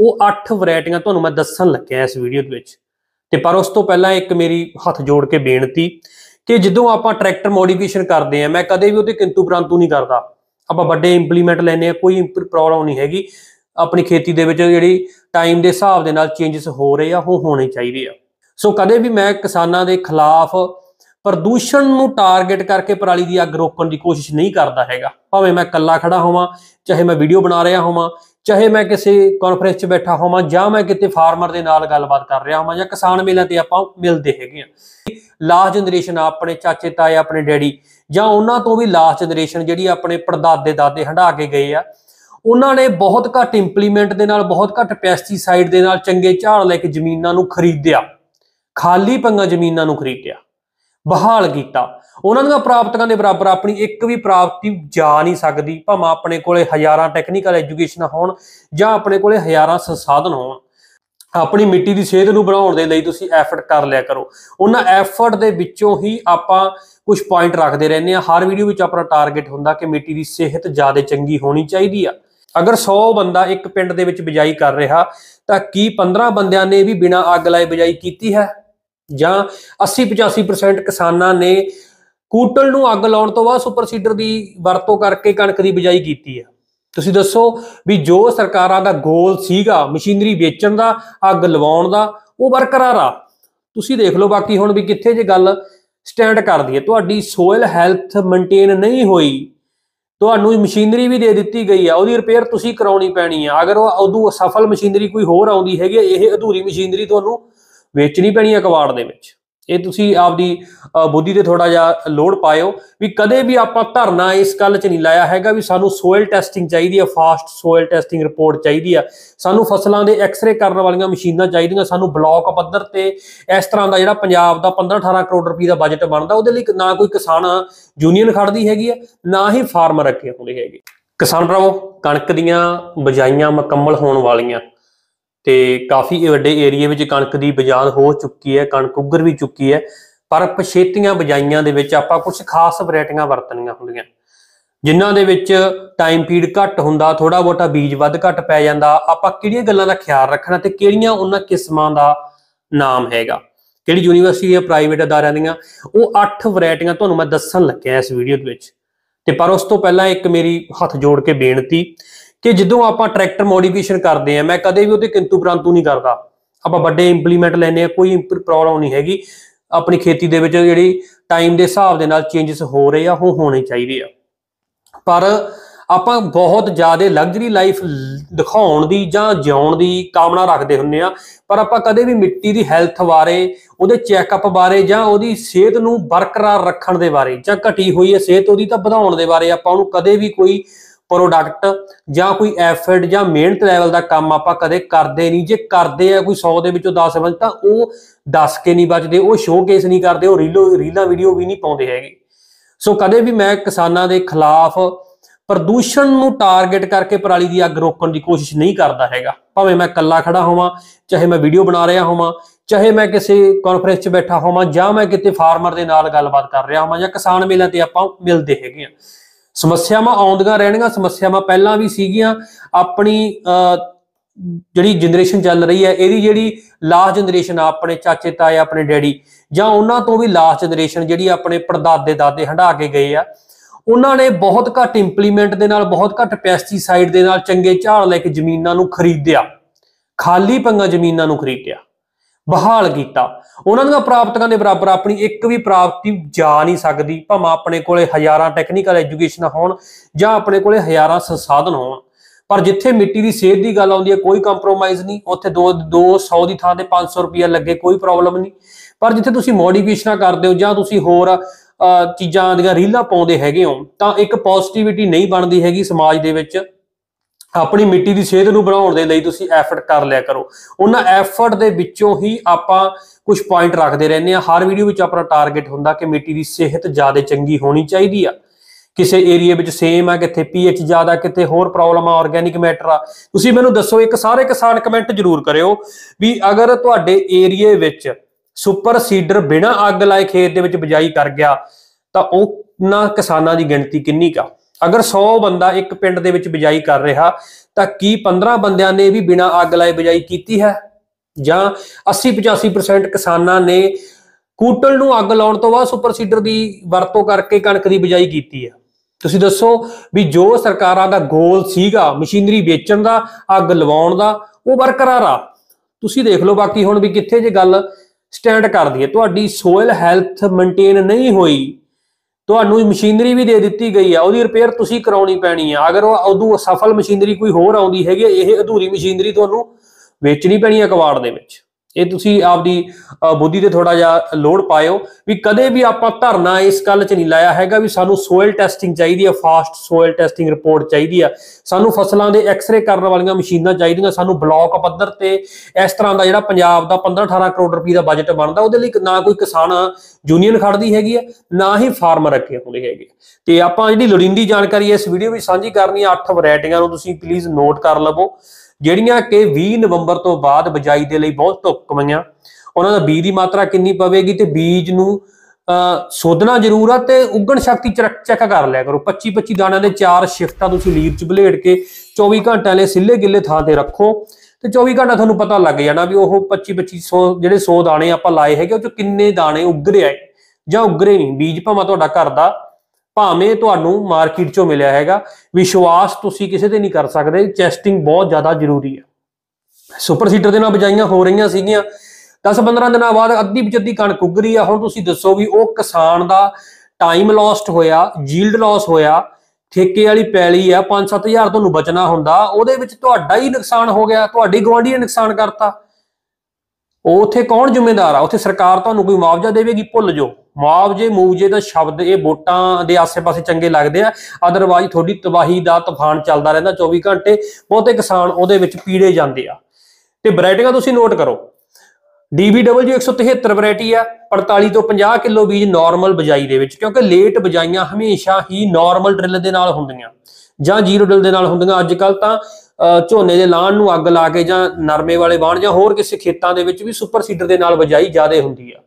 ਉਹ 8 ਵੈਰਾਈਟੀਆਂ ਤੁਹਾਨੂੰ ਮੈਂ ਦੱਸਣ ਲੱਗਿਆ ਇਸ ਵੀਡੀਓ ਦੇ ਵਿੱਚ। ਤੇ ਪਰ ਉਸ ਤੋਂ ਪਹਿਲਾਂ ਇੱਕ ਮੇਰੀ ਹੱਥ ਜੋੜ ਕੇ ਬੇਨਤੀ ਕਿ ਜਦੋਂ ਆਪਾਂ ਟਰੈਕਟਰ ਮੋਡੀਫਿਕੇਸ਼ਨ ਕਰਦੇ ਆ ਮੈਂ ਕਦੇ ਵੀ ਉਹਦੇ ਕਿੰਤੂ ਪ੍ਰੰਤੂ ਨਹੀਂ ਕਰਦਾ। ਆਪਾਂ ਵੱਡੇ ਇੰਪਲੀਮੈਂਟ ਲੈਨੇ ਆ ਕੋਈ ਪ੍ਰੋਬਲਮ ਨਹੀਂ ਹੈਗੀ। ਆਪਣੀ ਖੇਤੀ ਦੇ ਵਿੱਚ ਜਿਹੜੀ ਟਾਈਮ ਦੇ ਹਿਸਾਬ ਦੇ ਨਾਲ ਚੇਂਜਸ ਹੋ ਰਹੇ ਆ, ਉਹ ਹੋਣੇ ਚਾਹੀਦੇ ਆ। ਸੋ ਕਦੇ ਵੀ ਮੈਂ ਕਿਸਾਨਾਂ ਦੇ ਖਿਲਾਫ ਪ੍ਰਦੂਸ਼ਣ ਨੂੰ ਟਾਰਗੇਟ ਕਰਕੇ ਪਰਾਲੀ ਦੀ ਅੱਗ ਰੋਕਣ ਦੀ ਕੋਸ਼ਿਸ਼ ਨਹੀਂ ਕਰਦਾ ਹੈਗਾ। ਭਾਵੇਂ ਮੈਂ ਇਕੱਲਾ ਖੜਾ ਹੋਵਾਂ, ਚਾਹੇ ਮੈਂ ਵੀਡੀਓ ਬਣਾ ਰਿਹਾ ਹੋਵਾਂ ਚਾਹੇ ਮੈਂ ਕਿਸੇ ਕਾਨਫਰੰਸ 'ਚ ਬੈਠਾ ਹੋਵਾਂ ਜਾਂ ਮੈਂ ਕਿਤੇ ਫਾਰਮਰ ਦੇ ਨਾਲ ਗੱਲਬਾਤ ਕਰ ਰਿਹਾ ਹੋਵਾਂ ਜਾਂ ਕਿਸਾਨ ਮੇਲਿਆਂ ਤੇ ਆਪਾਂ ਮਿਲਦੇ ਹੈਗੇ ਆ ਲਾਸਟ ਜਨਰੇਸ਼ਨ ਆਪਣੇ ਚਾਚੇ, ਤਾਏ, ਆਪਣੇ ਡੈਡੀ ਜਾਂ ਉਹਨਾਂ ਤੋਂ ਵੀ ਲਾਸਟ ਜਨਰੇਸ਼ਨ ਜਿਹੜੀ ਆਪਣੇ ਪੜਦਾਦੇ, ਦਾਦੇ ਹੰਢਾ ਕੇ ਗਏ ਆ, ਉਹਨਾਂ ਨੇ ਬਹੁਤ ਘੱਟ ਇੰਪਲੀਮੈਂਟ ਦੇ ਨਾਲ, ਬਹੁਤ ਘੱਟ ਪੈਸਟੀਸਾਈਡ ਦੇ ਨਾਲ ਚੰਗੇ ਝਾੜ ਲੈ ਕੇ ਜ਼ਮੀਨਾਂ ਨੂੰ ਖਰੀਦਿਆ। ਖਾਲੀ ਪੰਗਾ ਜ਼ਮੀਨਾਂ ਨੂੰ ਖਰੀਦਿਆ। ਬਹਾਲ ਕੀਤਾ। ਉਹਨਾਂ ਦੀਆਂ ਪ੍ਰਾਪਤੀਆਂ ਦੇ ਬਰਾਬਰ ਆਪਣੀ ਇੱਕ ਵੀ ਪ੍ਰਾਪਤੀ ਜਾ ਨਹੀਂ ਸਕਦੀ, ਭਾਵੇਂ ਆਪਣੇ ਕੋਲੇ ਹਜ਼ਾਰਾਂ ਟੈਕਨੀਕਲ ਐਜੂਕੇਸ਼ਨ ਹੋਣ ਜਾਂ ਆਪਣੇ ਕੋਲੇ ਹਜ਼ਾਰਾਂ ਸੰਸਾਧਨ ਹੋਣ। ਆਪਣੀ ਮਿੱਟੀ ਦੀ ਸਿਹਤ ਨੂੰ ਬਣਾਉਣ ਦੇ ਲਈ ਤੁਸੀਂ ਐਫਰਟ ਕਰ ਲਿਆ ਕਰੋ। ਉਹਨਾਂ ਐਫਰਟ ਦੇ ਵਿੱਚੋਂ ਹੀ ਆਪਾਂ ਕੁਝ ਪੁਆਇੰਟ ਰੱਖਦੇ ਰਹਿੰਦੇ ਆ ਹਰ ਵੀਡੀਓ ਵਿੱਚ ਆਪਣਾ ਟਾਰਗੇਟ ਹੁੰਦਾ ਕਿ ਮਿੱਟੀ ਦੀ ਸਿਹਤ ਜ਼ਿਆਦਾ ਚੰਗੀ ਹੋਣੀ ਚਾਹੀਦੀ ਆ। ਅਗਰ 100 ਬੰਦਾ ਇੱਕ ਪਿੰਡ ਦੇ ਵਿੱਚ ਬਿਜਾਈ ਕਰ ਰਿਹਾ, ਤਾਂ ਕੀ 15 ਬੰਦਿਆਂ ਨੇ ਵੀ ਬਿਨਾਂ ਅੱਗ ਲਾਏ ਬਿਜਾਈ ਕੀਤੀ ਹੈ? ਜਾਂ 80-85% ਕਿਸਾਨਾਂ ਨੇ ਕੂਟਲ ਨੂੰ ਅੱਗ ਲਾਉਣ ਤੋਂ ਬਾਅਦ ਸੁਪਰ ਸੀਡਰ ਦੀ ਵਰਤੋਂ ਕਰਕੇ ਕਣਕ ਦੀ ਬਿਜਾਈ ਕੀਤੀ ਹੈ। ਤੁਸੀਂ ਦੱਸੋ ਵੀ ਜੋ ਸਰਕਾਰਾਂ ਦਾ ਗੋਲ ਸੀਗਾ ਮਸ਼ੀਨਰੀ ਵੇਚਣ ਦਾ, ਅੱਗ ਲਵਾਉਣ ਦਾ, ਉਹ ਬਰਕਰਾਰ ਆ। ਤੁਸੀਂ ਦੇਖ ਲਓ ਬਾਕੀ ਹੁਣ ਵੀ ਕਿੱਥੇ ਜੇ ਗੱਲ ਸਟੈਂਡ ਕਰਦੀ ਹੈ। ਤੁਹਾਡੀ ਸੋਇਲ ਹੈਲਥ ਮੇਨਟੇਨ ਨਹੀਂ ਹੋਈ, ਤੁਹਾਨੂੰ ਮਸ਼ੀਨਰੀ ਵੀ ਦੇ ਦਿੱਤੀ ਗਈ ਆ, ਉਹਦੀ ਰਿਪੇਅਰ ਤੁਸੀਂ ਕਰਾਉਣੀ ਪੈਣੀ ਆ। ਅਗਰ ਉਹ ਉਦੋਂ ਸਫਲ ਮਸ਼ੀਨਰੀ ਕੋਈ ਹੋਰ ਆਉਂਦੀ ਹੈਗੀ ਇਹ ਅਧੂਰੀ ਮਸ਼ੀਨਰੀ ਤੁਹਾਨੂੰ ਵੇਚਣੀ ਪੈਣੀ ਆ ਕਵਾੜ ਦੇ ਵਿੱਚ। ਇਹ ਤੁਸੀਂ ਆਪਦੀ ਬੁੱਧੀ ਤੇ ਥੋੜਾ ਜਿਹਾ ਲੋਡ ਪਾਇਓ ਵੀ ਕਦੇ ਵੀ ਆਪਾਂ ਧਰਨਾ ਇਸ ਗੱਲ 'ਚ ਨਹੀਂ ਲਾਇਆ ਹੈਗਾ ਵੀ ਸਾਨੂੰ ਸੋਇਲ ਟੈਸਟਿੰਗ ਚਾਹੀਦੀ ਆ ਫਾਸਟ ਸੋਇਲ ਟੈਸਟਿੰਗ ਰਿਪੋਰਟ ਚਾਹੀਦੀ ਆ। ਸਾਨੂੰ ਫਸਲਾਂ ਦੇ ਐਕਸ-ਰੇ ਕਰਨ ਵਾਲੀਆਂ ਮਸ਼ੀਨਾਂ ਚਾਹੀਦੀਆਂ, ਸਾਨੂੰ ਬਲਾਕ ਪੱਧਰ ਤੇ ਇਸ ਤਰ੍ਹਾਂ ਦਾ ਜਿਹੜਾ ਪੰਜਾਬ ਦਾ 15-18 ਕਰੋੜ ਰੁਪਏ ਦਾ ਬਜਟ ਬਣਦਾ, ਉਹਦੇ ਲਈ ਨਾ ਕੋਈ ਕਿਸਾਨ ਯੂਨੀਅਨ ਖੜਦੀ ਹੈਗੀ ਆ, ਨਾ ਹੀ ਫਾਰਮਰ ਰੱਖੇ ਹੁੰਦੇ ਹੈਗੇ। ਕਿਸਾਨ ਭਰਾਵੋ, ਕਣਕ ਦੀਆਂ ਬਜਾਈਆਂ ਮੁਕੰਮਲ ਹੋਣ ਵਾਲੀਆਂ। ਤੇ ਕਾਫੀ ਵੱਡੇ ਏਰੀਆ ਵਿੱਚ ਕਣਕ ਦੀ ਬਜਾਨ ਹੋ ਚੁੱਕੀ ਹੈ, ਕਣਕ ਉੱਗਰ ਵੀ ਚੁੱਕੀ ਹੈ, ਪਰ ਪਛੇਤੀਆਂ ਬਜਾਈਆਂ ਦੇ ਵਿੱਚ ਆਪਾਂ ਕੁਝ ਖਾਸ ਵੈਰਾਈਟੀਆਂ ਵਰਤਣੀਆਂ ਹੁੰਦੀਆਂ। ਜਿਨ੍ਹਾਂ ਦੇ ਵਿੱਚ ਟਾਈਮ ਪੀਰੀਅਡ ਘੱਟ ਹੁੰਦਾ ਥੋੜਾ ਬੋਟਾ ਬੀਜ ਵੱਧ ਘੱਟ ਪੈ ਜਾਂਦਾ, ਆਪਾਂ ਕਿਹੜੀਆਂ ਗੱਲਾਂ ਦਾ ਖਿਆਲ ਰੱਖਣਾ ਤੇ ਕਿਹੜੀਆਂ ਉਹਨਾਂ ਕਿਸਮਾਂ ਦਾ ਨਾਮ ਹੈਗਾ? ਕਿਹੜੀ ਯੂਨੀਵਰਸਿਟੀ ਜਾਂ ਪ੍ਰਾਈਵੇਟ ਅਦਾਰਿਆਂ ਦੀਆਂ? ਉਹ 8 ਵੈਰਾਈਟੀਆਂ ਤੁਹਾਨੂੰ ਮੈਂ ਦੱਸਣ ਲੱਗਿਆ ਇਸ ਵੀਡੀਓ ਦੇ ਵਿੱਚ। ਤੇ ਪਰ ਉਸ ਤੋਂ ਪਹਿਲਾਂ ਇੱਕ ਮੇਰੀ ਹੱਥ ਜੋੜ ਕੇ ਬੇਨਤੀ ਕਿ ਜਦੋਂ ਆਪਾਂ ਟਰੈਕਟਰ ਮੋਡੀਫਿਕੇਸ਼ਨ ਕਰਦੇ ਆ ਮੈਂ ਕਦੇ ਵੀ ਉਹਦੇ ਕਿੰਤੂ ਪ੍ਰੰਤੂ ਨਹੀਂ ਕਰਦਾ। ਆਪਾਂ ਵੱਡੇ ਇੰਪਲੀਮੈਂਟ ਲੈਨੇ ਆ ਕੋਈ ਪ੍ਰੋਬਲਮ ਨਹੀਂ ਹੈਗੀ। ਆਪਣੀ ਖੇਤੀ ਦੇ ਵਿੱਚ ਜਿਹੜੀ ਟਾਈਮ ਦੇ ਹਿਸਾਬ ਦੇ ਨਾਲ ਚੇਂਜਸ ਹੋ ਰਹੇ ਆ, ਉਹ ਹੋਣੇ ਚਾਹੀਦੇ ਆ। ਪਰ ਆਪਾਂ ਬਹੁਤ ਜ਼ਿਆਦਾ ਲਗਜ਼ਰੀ ਲਾਈਫ ਦਿਖਾਉਣ ਦੀ ਜਾਂ ਜਿਉਣ ਦੀ ਕਾਮਨਾ ਰੱਖਦੇ ਹੁੰਨੇ ਆ ਪਰ ਆਪਾਂ ਕਦੇ ਵੀ ਮਿੱਟੀ ਦੀ ਹੈਲਥ ਬਾਰੇ, ਉਹਦੇ ਚੈੱਕਅਪ ਬਾਰੇ ਜਾਂ ਉਹਦੀ ਸਿਹਤ ਨੂੰ ਬਰਕਰਾਰ ਰੱਖਣ ਦੇ ਬਾਰੇ ਜਾਂ ਘਟੀ ਹੋਈ ਹੈ ਸਿਹਤ ਉਹਦੀ ਤਾਂ ਵਧਾਉਣ ਦੇ ਬਾਰੇ ਆਪਾਂ ਉਹਨੂੰ ਕਦੇ ਵੀ ਕੋਈ ਪ੍ਰੋਡਕਟ ਜਾਂ ਕੋਈ ਐਫਰਟ ਜਾਂ ਮਿਹਨਤ ਲੈਵਲ ਦਾ ਕੰਮ ਆਪਾਂ ਕਦੇ ਕਰਦੇ ਨਹੀਂ। ਜੇ ਕਰਦੇ ਆ ਕੋਈ 100 ਦੇ ਵਿੱਚੋਂ 10 ਵਜ, ਤਾਂ ਉਹ ਦੱਸ ਕੇ ਨਹੀਂ ਬਚਦੇ, ਉਹ ਸ਼ੋਕੇਸ ਨਹੀਂ ਕਰਦੇ, ਉਹ ਰੀਲੋ ਰੀਲਾਂ ਵੀਡੀਓ ਵੀ ਨਹੀਂ ਪਾਉਂਦੇ ਹੈਗੇ। ਸੋ ਕਦੇ ਵੀ ਮੈਂ ਕਿਸਾਨਾਂ ਦੇ ਖਿਲਾਫ ਪ੍ਰਦੂਸ਼ਣ ਨੂੰ ਟਾਰਗੇਟ ਕਰਕੇ ਪਰਾਲੀ ਦੀ ਅੱਗ ਰੋਕਣ ਦੀ ਕੋਸ਼ਿਸ਼ ਨਹੀਂ ਕਰਦਾ ਹੈਗਾ। ਭਾਵੇਂ ਮੈਂ ਇਕੱਲਾ ਖੜਾ ਹੋਵਾਂ, ਚਾਹੇ ਮੈਂ ਵੀਡੀਓ ਬਣਾ ਰਿਹਾ ਹੋਵਾਂ, ਚਾਹੇ ਮੈਂ ਕਿਸੇ ਕਾਨਫਰੰਸ 'ਚ ਬੈਠਾ ਹੋਵਾਂ ਜਾਂ ਮੈਂ ਕਿਤੇ ਫਾਰਮਰ ਦੇ ਨਾਲ ਗੱਲਬਾਤ ਕਰ ਰਿਹਾ ਹੋਵਾਂ ਜਾਂ ਕਿਸਾਨ ਮੇਲਿਆਂ ਤੇ ਆਪਾਂ ਮਿਲਦੇ ਹੈਗੇ ਆ ਸਮੱਸਿਆਵਾਂ ਆਉਂਦੀਆਂ ਰਹਿਣਗੀਆਂ, ਸਮੱਸਿਆਵਾਂ ਪਹਿਲਾਂ ਵੀ ਸੀਗੀਆਂ। ਆਪਣੀ ਜਿਹੜੀ ਜਨਰੇਸ਼ਨ ਚੱਲ ਰਹੀ ਹੈ, ਇਹਦੀ ਜਿਹੜੀ ਲਾਸਟ ਜਨਰੇਸ਼ਨ ਆ, ਆਪਣੇ ਚਾਚੇ, ਤਾਏ, ਆਪਣੇ ਡੈਡੀ, ਜਾਂ ਉਹਨਾਂ ਤੋਂ ਵੀ ਲਾਸਟ ਜਨਰੇਸ਼ਨ ਜਿਹੜੀ ਆਪਣੇ ਪੜਦਾਦੇ, ਦਾਦੇ ਹੰਢਾ ਕੇ ਗਏ ਆ, ਉਹਨਾਂ ਨੇ ਬਹੁਤ ਘੱਟ ਇੰਪਲੀਮੈਂਟ ਦੇ ਨਾਲ, ਬਹੁਤ ਘੱਟ ਪੈਸਟੀਸਾਈਡ ਦੇ ਨਾਲ ਚੰਗੇ ਝਾੜ ਲੈ ਕੇ ਜ਼ਮੀਨਾਂ ਨੂੰ ਖਰੀਦਿਆ। ਖਾਲੀ ਪੰਗਾ ਜ਼ਮੀਨਾਂ ਨੂੰ ਖਰੀਦਿਆ। ਬਹਾਲ ਕੀਤਾ। ਉਹਨਾਂ ਦੀਆਂ ਪ੍ਰਾਪਤੀਆਂ ਦੇ ਬਰਾਬਰ ਆਪਣੀ ਇੱਕ ਵੀ ਪ੍ਰਾਪਤੀ ਜਾ ਨਹੀਂ ਸਕਦੀ, ਭਾਵੇਂ ਆਪਣੇ ਕੋਲੇ ਹਜ਼ਾਰਾਂ ਟੈਕਨੀਕਲ ਐਜੂਕੇਸ਼ਨ ਹੋਣ ਜਾਂ ਆਪਣੇ ਕੋਲੇ ਹਜ਼ਾਰਾਂ ਸੰਸਾਧਨ ਹੋਣ। ਪਰ ਜਿੱਥੇ ਮਿੱਟੀ ਦੀ ਸਿਹਤ ਦੀ ਗੱਲ ਆਉਂਦੀ ਹੈ, ਕੋਈ ਕੰਪਰੋਮਾਈਜ਼ ਨਹੀਂ। ਉੱਥੇ 2 200 ਦੀ ਥਾਂ ਤੇ 500 ਰੁਪਏ ਲੱਗੇ, ਕੋਈ ਪ੍ਰੋਬਲਮ ਨਹੀਂ। ਪਰ ਜਿੱਥੇ ਤੁਸੀਂ ਮੋਡੀਫਿਕੇਸ਼ਨਾਂ ਕਰਦੇ ਹੋ ਜਾਂ ਤੁਸੀਂ ਹੋਰ ਚੀਜ਼ਾਂ ਦੀਆਂ ਰੀਲਾਂ ਪਾਉਂਦੇ ਹੈਗੇ ਹੋ, ਤਾਂ ਇੱਕ ਪੋਜ਼ਿਟਿਵਿਟੀ ਨਹੀਂ ਬਣਦੀ ਹੈਗੀ ਸਮਾਜ ਦੇ ਵਿੱਚ। ਆਪਣੀ ਮਿੱਟੀ ਦੀ ਸਿਹਤ ਨੂੰ ਬਣਾਉਣ ਦੇ ਲਈ ਤੁਸੀਂ ਐਫਰਟ ਕਰ ਲਿਆ ਕਰੋ। ਉਹਨਾਂ ਐਫਰਟ ਦੇ ਵਿੱਚੋਂ ਹੀ ਆਪਾਂ ਕੁਝ ਪੁਆਇੰਟ ਰੱਖਦੇ ਰਹਿੰਦੇ ਆ ਹਰ ਵੀਡੀਓ ਵਿੱਚ ਆਪਣਾ ਟਾਰਗੇਟ ਹੁੰਦਾ ਕਿ ਮਿੱਟੀ ਦੀ ਸਿਹਤ ਜ਼ਿਆਦਾ ਚੰਗੀ ਹੋਣੀ ਚਾਹੀਦੀ ਆ। ਕਿਸੇ ਏਰੀਆ ਵਿੱਚ ਸੇਮ ਆ ਕਿਤੇ ਪੀਐਚ ਜ਼ਿਆਦਾ, ਕਿੱਥੇ ਹੋਰ ਪ੍ਰੋਬਲਮ ਆ ਆਰਗੈਨਿਕ ਮੈਟਰ ਆ। ਤੁਸੀਂ ਮੈਨੂੰ ਦੱਸੋ, ਇੱਕ ਸਾਰੇ ਕਿਸਾਨ ਕਮੈਂਟ ਜ਼ਰੂਰ ਕਰਿਓ ਵੀ ਅਗਰ ਤੁਹਾਡੇ ਏਰੀਏ ਵਿੱਚ ਸੁਪਰ ਸੀਡਰ ਬਿਨਾ ਅੱਗ ਲਾਏ ਖੇਤ ਦੇ ਵਿੱਚ ਬਜਾਈ ਕਰ ਗਿਆ, ਤਾਂ ਉਹ ਨਾ ਕਿਸਾਨਾਂ ਦੀ ਗਿਣਤੀ ਕਿੰਨੀ ਕਾ ਅਗਰ 100 ਬੰਦਾ ਇੱਕ ਪਿੰਡ ਦੇ ਵਿੱਚ ਬਿਜਾਈ ਕਰ ਰਿਹਾ, ਤਾਂ ਕੀ 15 ਬੰਦਿਆਂ ਨੇ ਵੀ ਬਿਨਾਂ ਅੱਗ ਲਾਏ ਬਿਜਾਈ ਕੀਤੀ ਹੈ? ਜਾਂ 80-85% ਕਿਸਾਨਾਂ ਨੇ ਕੂਟਲ ਨੂੰ ਅੱਗ ਲਾਉਣ ਤੋਂ ਬਾਅਦ ਸੁਪਰ ਸੀਡਰ ਦੀ ਵਰਤੋਂ ਕਰਕੇ ਕਣਕ ਦੀ ਬਿਜਾਈ ਕੀਤੀ ਹੈ? ਤੁਸੀਂ ਦੱਸੋ ਵੀ ਜੋ ਸਰਕਾਰਾਂ ਦਾ ਗੋਲ ਸੀਗਾ, ਮਸ਼ੀਨਰੀ ਵੇਚਣ ਦਾ, ਅੱਗ ਲਵਾਉਣ ਦਾ, ਉਹ ਬਰਕਰਾਰ ਆ। ਤੁਸੀਂ ਦੇਖ ਲਓ ਬਾਕੀ ਹੁਣ ਵੀ ਕਿੱਥੇ ਜੇ ਗੱਲ ਸਟੈਂਡ ਕਰਦੀ ਹੈ। ਤੁਹਾਡੀ ਸੋਇਲ ਹੈਲਥ ਮੇਨਟੇਨ ਨਹੀਂ ਹੋਈ ਤੁਹਾਨੂੰ ਮਸ਼ੀਨਰੀ ਵੀ ਦੇ ਦਿੱਤੀ ਗਈ ਆ, ਉਹਦੀ ਰਿਪੇਅਰ ਤੁਸੀਂ ਕਰਾਉਣੀ ਪੈਣੀ ਆ। ਅਗਰ ਉਹ ਉਦੋਂ ਸਫਲ ਮਸ਼ੀਨਰੀ ਕੋਈ ਹੋਰ ਆਉਂਦੀ ਹੈਗੀ ਇਹ ਅਧੂਰੀ ਮਸ਼ੀਨਰੀ ਤੁਹਾਨੂੰ ਵੇਚਣੀ ਪੈਣੀ ਆ ਕਵਾੜ ਦੇ ਵਿੱਚ। ਇਹ ਤੁਸੀਂ ਆਪਦੀ ਬੁੱਧੀ ਤੇ ਥੋੜਾ ਜਿਹਾ ਲੋਡ ਪਾਇਓ ਵੀ ਕਦੇ ਵੀ ਆਪਾਂ ਧਰਨਾ ਇਸ ਗੱਲ 'ਚ ਨਹੀਂ ਲਾਇਆ ਹੈਗਾ ਵੀ ਸਾਨੂੰ ਸੋਇਲ ਟੈਸਟਿੰਗ ਚਾਹੀਦੀ ਆ ਫਾਸਟ ਸੋਇਲ ਟੈਸਟਿੰਗ ਰਿਪੋਰਟ ਚਾਹੀਦੀ ਆ। ਸਾਨੂੰ ਫਸਲਾਂ ਦੇ ਐਕਸ-ਰੇ ਕਰਨ ਵਾਲੀਆਂ ਮਸ਼ੀਨਾਂ ਚਾਹੀਦੀਆਂ, ਸਾਨੂੰ ਬਲਾਕ ਪੱਧਰ ਤੇ ਇਸ ਤਰ੍ਹਾਂ ਦਾ ਜਿਹੜਾ ਪੰਜਾਬ ਦਾ 15-18 ਕਰੋੜ ਰੁਪਏ ਦਾ ਬਜਟ ਬਣਦਾ, ਉਹਦੇ ਲਈ ਨਾ ਕੋਈ ਕਿਸਾਨ ਯੂਨੀਅਨ ਖੜਦੀ ਹੈਗੀ ਆ, ਨਾ ਹੀ ਫਾਰਮਰ ਰੱਖੇ ਹੁੰਦੇ ਹੈਗੇ ਤੇ ਆਪਾਂ ਜਿਹੜੀ ਲੋੜੀਂਦੀ ਜਾਣਕਾਰੀ ਇਸ ਵੀਡੀਓ ਵਿੱਚ ਸਾਂਝੀ ਕਰਨੀ ਆ 8 ਵੈਰਾਈਟੀਆਂ ਨੂੰ ਤੁਸੀਂ ਪਲੀਜ਼ ਨੋਟ ਕਰ ਲਵੋ। ਜਿਹੜੀਆਂ ਕਿ 20 ਨਵੰਬਰ ਤੋਂ ਬਾਅਦ ਬਜਾਈ ਦੇ ਲਈ ਬਹੁਤ ਢੁਕਵੀਆਂ ਉਹਨਾਂ ਦਾ ਬੀਜ ਦੀ ਮਾਤਰਾ ਕਿੰਨੀ ਪਵੇਗੀ ਤੇ ਬੀਜ ਨੂੰ ਸੋਧਣਾ ਜ਼ਰੂਰ ਆ ਤੇ ਉਗਣ ਸ਼ਕਤੀ ਚੈੱਕ ਕਰ ਲਿਆ ਕਰੋ। 25 25 ਦਾਣਿਆਂ ਦੇ ਚਾਰ ਸ਼ਿਫਟਾਂ ਤੁਸੀਂ ਲੀਰ ਚ ਬਲੇਡ ਕੇ 24 ਘੰਟਿਆਂ ਲਈ ਸਿੱਲੇ ਗਿੱਲੇ ਥਾਂ ਤੇ ਰੱਖੋ। ਤੇ 24 ਘੰਟਾ ਤੁਹਾਨੂੰ ਪਤਾ ਲੱਗ ਜਾਣਾ ਵੀ ਉਹ 25 2500 ਜਿਹੜੇ 100 ਦਾਣੇ ਆਪਾਂ ਲਾਏ ਹੈਗੇ, ਉਹ ਚ ਕਿੰਨੇ ਦਾਣੇ ਉਗਰੇ ਆਏ ਜਾਂ ਉਗਰੇ ਨਹੀਂ। ਬੀਜ ਭਾਵੇਂ ਤੁਹਾਡਾ ਘਰ ਦਾ ਭਾਵੇਂ ਤੁਹਾਨੂੰ ਮਾਰਕੀਟ ਚੋਂ ਮਿਲਿਆ ਹੈਗਾ, ਵਿਸ਼ਵਾਸ ਤੁਸੀਂ ਕਿਸੇ ਤੇ ਨਹੀਂ ਕਰ ਸਕਦੇ ਚੈਸਟਿੰਗ ਬਹੁਤ ਜ਼ਿਆਦਾ ਜ਼ਰੂਰੀ ਹੈ। ਸੁਪਰ ਸੀਡਰ ਦੇ ਨਾਲ ਬਜਾਈਆਂ ਹੋ ਰਹੀਆਂ ਸੀਗੀਆਂ 10-15 ਦਿਨਾਂ ਬਾਅਦ ਅੱਧੀ ਵਿਚੱਦੀ ਕਣਕ ਉਗਰੀ ਆ। ਹੁਣ ਤੁਸੀਂ ਦੱਸੋ ਵੀ ਉਹ ਕਿਸਾਨ ਦਾ ਟਾਈਮ ਲੌਸਟ ਹੋਇਆ ਜੀਲਡ ਲਾਸ ਹੋਇਆ, ਠੇਕੇ ਵਾਲੀ ਪੈਲੀ ਆ 5-7000 ਤੁਹਾਨੂੰ ਬਚਣਾ ਹੁੰਦਾ, ਉਹਦੇ ਵਿੱਚ ਤੁਹਾਡਾ ਹੀ ਨੁਕਸਾਨ ਹੋ ਗਿਆ, ਤੁਹਾਡੀ ਗਵਾਂਢੀ ਨੇ ਨੁਕਸਾਨ ਕਰਤਾ। ਉਹ ਉੱਥੇ ਕੌਣ ਜ਼ਿੰਮੇਦਾਰ ਆ? ਉੱਥੇ ਸਰਕਾਰ ਤੁਹਾਨੂੰ ਕੋਈ ਮੁਆਵਜ਼ਾ ਦੇਵੇਗੀ? ਭੁੱਲ ਜਾਓ। ਮੁਆਵਜ਼ੇ ਮੂਵਜੇ ਦਾ ਸ਼ਬਦ ਇਹ ਵੋਟਾਂ ਦੇ ਆਸੇ-ਪਾਸੇ ਚੰਗੇ ਲੱਗਦੇ ਆ। ਅਦਰਵਾਈਜ਼ ਤੁਹਾਡੀ ਤਬਾਹੀ ਦਾ ਤੂਫਾਨ ਚੱਲਦਾ ਰਹਿੰਦਾ 24 ਘੰਟੇ। ਬਹੁਤੇ ਕਿਸਾਨ ਉਹਦੇ ਵਿੱਚ ਪੀੜੇ ਜਾਂਦੇ ਆ। ਤੇ ਵੈਰਾਈਟੀਆਂ ਤੁਸੀਂ ਨੋਟ ਕਰੋ। DBW 173 ਵੈਰਾਈਟੀ ਆ। 45 ਤੋਂ 50 ਕਿਲੋ ਬੀਜ ਨਾਰਮਲ ਬਜਾਈ ਦੇ ਵਿੱਚ, ਕਿਉਂਕਿ ਲੇਟ ਬਜਾਈਆਂ ਹਮੇਸ਼ਾ ਹੀ ਨਾਰਮਲ ਡਰਿਲ ਦੇ ਨਾਲ ਹੁੰਦੀਆਂ। ਜਾਂ ਜ਼ੀਰੋ ਡਰਿਲ ਦੇ ਨਾਲ ਹੁੰਦੀਆਂ। ਅੱਜ ਕੱਲ ਤਾਂ ਝੋਨੇ ਦੇ ਲਾਣ ਨੂੰ ਅੱਗ ਲਾ ਕੇ ਜਾਂ ਨਰਮੇ ਵਾਲੇ ਬਾਣ ਜਾਂ ਹੋਰ ਕਿਸੇ ਖੇਤਾਂ ਦੇ ਵਿੱਚ ਵੀ ਸੁਪਰ ਸੀਡਰ ਦੇ ਨਾਲ ਬਜਾਈ ਜ਼ਿਆਦਾ ਹੁੰਦੀ ਆ।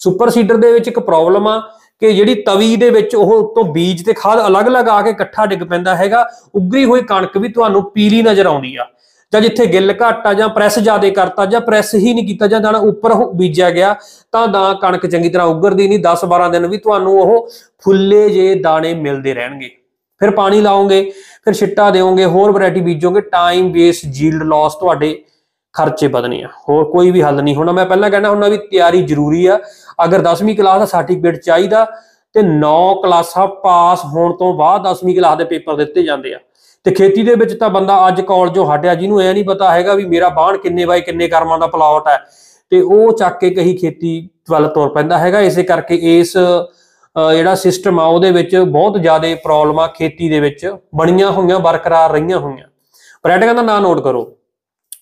ਸੁਪਰ ਸੀਡਰ ਦੇ ਵਿੱਚ ਇੱਕ ਪ੍ਰੋਬਲਮ ਆ ਕਿ ਜਿਹੜੀ ਤਵੀ ਦੇ ਵਿੱਚ ਉਹ ਤੋਂ ਬੀਜ ਤੇ ਖਾਦ ਅਲੱਗ-ਅਲੱਗ ਆ ਕੇ ਇਕੱਠਾ ਡਿੱਗ ਪੈਂਦਾ ਹੈਗਾ, ਉਗਰੀ ਹੋਈ ਕਣਕ ਵੀ ਤੁਹਾਨੂੰ ਪੀਲੀ ਨਜ਼ਰ ਆਉਂਦੀ ਆ। ਜਾਂ ਜਿੱਥੇ ਗਿੱਲ ਘੱਟ ਆ ਜਾਂ ਪ੍ਰੈਸ ਜ਼ਿਆਦਾ ਕਰਤਾ ਜਾਂ ਪ੍ਰੈਸ ਹੀ ਨਹੀਂ ਕੀਤਾ ਜਾਂ ਦਾਣਾ ਉੱਪਰ ਬੀਜਿਆ ਗਿਆ, ਤਾਂ ਦਾ ਕਣਕ ਚੰਗੀ ਤਰ੍ਹਾਂ ਉਗਰਦੀ ਨਹੀਂ 10-12 ਦਿਨ ਵੀ ਤੁਹਾਨੂੰ ਉਹ ਫੁੱਲੇ ਜੇ ਦਾਣੇ ਮਿਲਦੇ ਰਹਿਣਗੇ। ਫਿਰ ਪਾਣੀ ਲਾਓਗੇ, ਫਿਰ ਛਿੱਟਾ ਦਿਓਗੇ, ਹੋਰ ਵੈਰਾਈਟੀ ਬੀਜੋਗੇ ਟਾਈਮ ਵੇਸ ਜੀਲਡ ਲਾਸ ਤੁਹਾਡੇ ਖਰਚੇ ਵਧਣੇ ਆ। ਹੋਰ ਕੋਈ ਵੀ ਹੱਲ ਨਹੀਂ ਹੋਣਾ। ਮੈਂ ਪਹਿਲਾਂ ਕਹਿਣਾ ਹੁੰਦਾ ਵੀ ਤਿਆਰੀ ਜ਼ਰੂਰੀ ਆ। ਅਗਰ 10ਵੀਂ ਕਲਾਸ ਦਾ ਸਰਟੀਫਿਕੇਟ ਚਾਹੀਦਾ ਤੇ 9 ਕਲਾਸਾਂ ਪਾਸ ਹੋਣ ਤੋਂ ਬਾਅਦ 10ਵੀਂ ਕਲਾਸ ਦੇ ਪੇਪਰ ਦਿੱਤੇ ਜਾਂਦੇ ਆ। ਤੇ ਖੇਤੀ ਦੇ ਵਿੱਚ ਤਾਂ ਬੰਦਾ ਅੱਜ ਕਾਲਜੋਂ ਹਟਿਆ, ਜਿਹਨੂੰ ਐ ਨਹੀਂ ਪਤਾ ਹੈਗਾ ਵੀ ਮੇਰਾ ਬਾਣ ਕਿੰਨੇ ਬਾਈ ਕਿੰਨੇ ਕਰਮਾਂ ਦਾ ਪਲਾਟ ਹੈ ਤੇ ਉਹ ਚੱਕ ਕੇ ਕਹੀ ਖੇਤੀ ਵੱਲ ਤੁਰ ਪੈਂਦਾ ਹੈਗਾ। ਇਸੇ ਕਰਕੇ ਇਸ ਜਿਹੜਾ ਸਿਸਟਮ ਆ, ਉਹਦੇ ਵਿੱਚ ਬਹੁਤ ਜ਼ਿਆਦਾ ਪ੍ਰੋਬਲਮਾਂ ਖੇਤੀ ਦੇ ਵਿੱਚ। ਬਣੀਆਂ ਹੋਈਆਂ, ਬਰਕਰਾਰ ਰਹੀਆਂ ਹੋਈਆਂ। ਵੈਰਾਈਟੀਆਂ ਦਾ ਨਾਂ ਨੋਟ ਕਰੋ।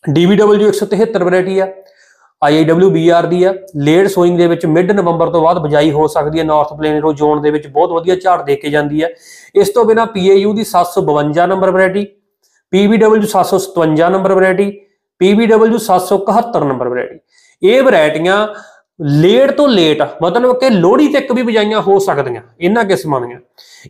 DBW 173 ਵੈਰਾਈਟੀ ਆ IAW BR ਦੀ ਆ ਲੇਟ ਸੋਇੰਗ ਦੇ ਵਿੱਚ ਮਿਡ ਨਵੰਬਰ ਤੋਂ ਬਾਅਦ ਬਜਾਈ ਹੋ ਸਕਦੀ ਹੈ ਨਾਰਥ ਪਲੇਨਰੋ ਜ਼ੋਨ ਦੇ ਵਿੱਚ ਬਹੁਤ ਵਧੀਆ ਝਾੜ ਦੇ ਕੇ ਜਾਂਦੀ ਹੈ ਇਸ ਤੋਂ ਬਿਨਾ PAU ਦੀ 752 number variety PBW 757 number variety PBW 771 number variety ਇਹ ਵੈਰਾਈਟੀਆਂ ਲੇਟ ਤੋਂ ਲੇਟ ਮਤਲਬ ਕਿ ਲੋਹੜੀ ਤੱਕ ਵੀ ਬਜਾਈਆਂ ਹੋ ਸਕਦੀਆਂ, ਇਹਨਾਂ ਕਿਸਮਾਂ ਦੀਆਂ।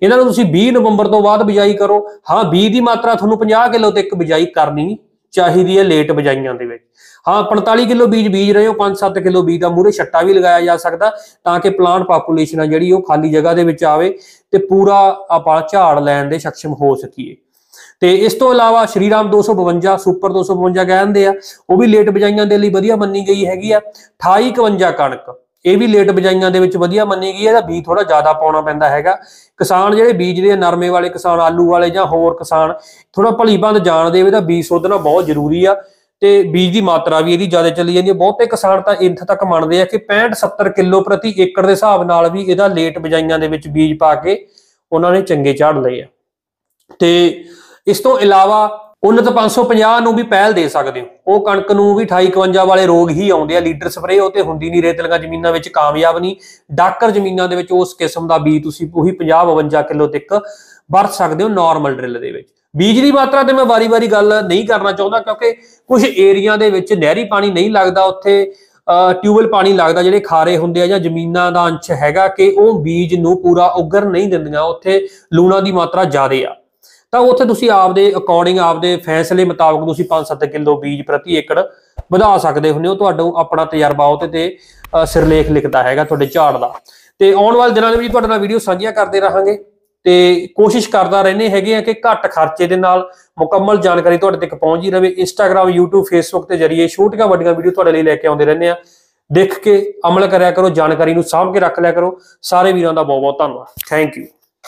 ਇਹਨਾਂ ਨੂੰ ਤੁਸੀਂ 20 ਨਵੰਬਰ ਤੋਂ ਬਾਅਦ ਬਜਾਈ ਕਰੋ। ਹਾਂ 20 ਦੀ ਮਾਤਰਾ ਤੁਹਾਨੂੰ 50 ਕਿਲੋ ਤੱਕ ਬਜਾਈ ਕਰਨੀ ਚਾਹੀਦੀ ਹੈ ਲੇਟ ਬਜਾਈਆਂ ਦੇ ਵਿੱਚ। ਹਾਂ 45 ਕਿਲੋ ਬੀਜ ਬੀਜ ਰਹੇ ਹੋ 5-7 ਕਿਲੋ ਬੀਜ ਦਾ ਮੂਰੇ ਛੱਟਾ ਵੀ ਲਗਾਇਆ ਜਾ ਸਕਦਾ ਤਾਂ ਕਿ ਪਲਾਂਟ ਪਾਪੂਲੇਸ਼ਨ ਆ ਜਿਹੜੀ ਉਹ ਖਾਲੀ ਜਗ੍ਹਾ ਦੇ ਵਿੱਚ ਆਵੇ ਤੇ ਪੂਰਾ ਆਪਾਂ ਝਾੜ ਲੈਣ ਦੇ ਸક્ષਮ ਹੋ ਸਕੀਏ। ਤੇ ਇਸ ਤੋਂ ਇਲਾਵਾ ਸ਼੍ਰੀਰਾਮ 252 ਸੁਪਰ 252 ਕਹਿੰਦੇ ਆ, ਉਹ ਵੀ ਲੇਟ ਬਜਾਈਆਂ ਦੇ ਲਈ ਵਧੀਆ ਮੰਨੀ ਗਈ ਹੈਗੀ ਆ 2851 ਕਣਕ। ਇਹ ਵੀ ਲੇਟ ਬਜਾਈਆਂ ਦੇ ਵਿੱਚ ਵਧੀਆ ਮੰਨੀ ਗਈ ਹੈ, ਇਹਦਾ ਬੀਜ ਥੋੜਾ ਜ਼ਿਆਦਾ ਪਾਉਣਾ ਪੈਂਦਾ ਹੈਗਾ। ਕਿਸਾਨ ਜਿਹੜੇ ਬੀਜਦੇ ਆ ਨਰਮੇ ਵਾਲੇ, ਕਿਸਾਨ ਆਲੂ ਵਾਲੇ ਜਾਂ ਹੋਰ ਕਿਸਾਨ ਥੋੜਾ ਭਲੀ ਬੰਦ ਜਾਣਦੇ ਇਹਦਾ ਬੀਜ ਸੋਧਣਾ ਬਹੁਤ ਜ਼ਰੂਰੀ ਆ ਤੇ ਬੀਜ ਦੀ ਮਾਤਰਾ ਵੀ ਇਹਦੀ ਜ਼ਿਆਦਾ ਚੱਲੀ ਜਾਂਦੀ ਹੈ। ਬਹੁਤੇ ਕਿਸਾਨ ਤਾਂ ਇੰਥ ਤੱਕ ਮੰਨਦੇ ਆ ਕਿ 65 70 ਕਿਲੋ ਪ੍ਰਤੀ ਏਕੜ ਦੇ ਹਿਸਾਬ ਨਾਲ ਵੀ ਇਹਦਾ ਲੇਟ ਬਜਾਈਆਂ ਦੇ ਵਿੱਚ ਬੀਜ ਪਾ ਕੇ ਉਹਨਾਂ ਨੇ ਚੰਗੇ ਝਾੜ ਲਏ ਆ। ਤੇ ਇਸ ਤੋਂ ਇਲਾਵਾ ਉਨਤ 550 ਨੂੰ ਵੀ ਪਹਿਲ ਦੇ ਸਕਦੇ ਹੋ। ਉਹ ਕਣਕ ਨੂੰ ਵੀ 2851 ਵਾਲੇ ਰੋਗ ਹੀ ਆਉਂਦੇ ਆ। ਲੀਡਰ ਸਪਰੇ ਉਹ ਤੇ ਹੁੰਦੀ ਨਹੀਂ। ਰੇਤਲੀਆਂ ਜ਼ਮੀਨਾਂ ਵਿੱਚ ਕਾਮਯਾਬ ਨਹੀਂ। ਡਾਕਰ ਜ਼ਮੀਨਾਂ ਦੇ ਵਿੱਚ ਉਸ ਕਿਸਮ ਦਾ ਬੀਜ ਤੁਸੀਂ ਉਹੀ 50 52 ਕਿਲੋ ਤੱਕ ਵਰਤ ਸਕਦੇ ਹੋ ਨਾਰਮਲ ਡਰਿਲ ਦੇ ਵਿੱਚ। ਬੀਜ ਦੀ ਮਾਤਰਾ ਤੇ ਮੈਂ ਵਾਰੀ-ਵਾਰੀ ਗੱਲ ਨਹੀਂ ਕਰਨਾ ਚਾਹੁੰਦਾ ਕਿਉਂਕਿ ਕੁਝ ਏਰੀਆ ਦੇ ਵਿੱਚ ਨਹਿਰੀ ਪਾਣੀ ਨਹੀਂ ਲੱਗਦਾ। ਉੱਥੇ ਟਿਊਬਲ ਪਾਣੀ ਲੱਗਦਾ ਜਿਹੜੇ ਖਾਰੇ ਹੁੰਦੇ ਆ ਜਾਂ ਜ਼ਮੀਨਾਂ ਦਾ ਅੰਸ਼ ਹੈਗਾ ਕਿ ਉਹ ਬੀਜ ਨੂੰ ਪੂਰਾ ਉਗਰ ਨਹੀਂ ਦਿੰਦੀਆਂ। ਉੱਥੇ ਲੂਣਾ ਦੀ ਮਾਤਰਾ ਜ਼ਿਆਦਾ ਆ। ਤਾਂ ਉੱਥੇ ਤੁਸੀਂ ਆਪਦੇ ਅਕੋਰਡਿੰਗ ਆਪਦੇ ਫੈਸਲੇ ਮੁਤਾਬਕ ਤੁਸੀਂ 5-7 ਕਿਲੋ ਬੀਜ ਪ੍ਰਤੀ ਏਕੜ ਵਧਾ ਸਕਦੇ ਹੁੰਦੇ ਹੋ। ਤੁਹਾਨੂੰ ਆਪਣਾ ਤਜਰਬਾ ਉਹਤੇ ਤੇ ਸਿਰਲੇਖ ਲਿਖਦਾ ਹੈਗਾ ਤੁਹਾਡੇ ਝਾੜ ਦਾ। ਤੇ ਆਉਣ ਵਾਲੇ ਦਿਨਾਂ ਦੇ ਵਿੱਚ ਤੁਹਾਡੇ ਨਾਲ ਵੀਡੀਓ ਸਾਂਝੀਆਂ ਕਰਦੇ ਰਹਾਂਗੇ। ਤੇ ਕੋਸ਼ਿਸ਼ ਕਰਦਾ ਰਹਿੰਦੇ ਹੈਗੇ ਆ ਕਿ ਘੱਟ ਖਰਚੇ ਦੇ ਨਾਲ ਮੁਕੰਮਲ ਜਾਣਕਾਰੀ ਤੁਹਾਡੇ ਤੱਕ ਪਹੁੰਚ ਹੀ ਰਹੇ ਇੰਸਟਾਗ੍ਰam YouTube, Facebook ਤੇ ਜਰੀਏ ਛੋਟੀਆਂ ਵੱਡੀਆਂ ਵੀਡੀਓ ਤੁਹਾਡੇ ਲਈ ਲੈ ਕੇ ਆਉਂਦੇ ਰਹਿੰਦੇ ਆ। ਦੇਖ ਕੇ ਅਮਲ ਕਰਿਆ ਕਰੋ, ਜਾਣਕਾਰੀ ਨੂੰ ਸਾਂਭ ਕੇ ਰੱਖ ਲਿਆ ਕਰੋ। ਸਾਰੇ ਵੀਰਾਂ ਦਾ ਬਹੁਤ ਬਹੁਤ ਧੰਨਵਾਦ। Thank you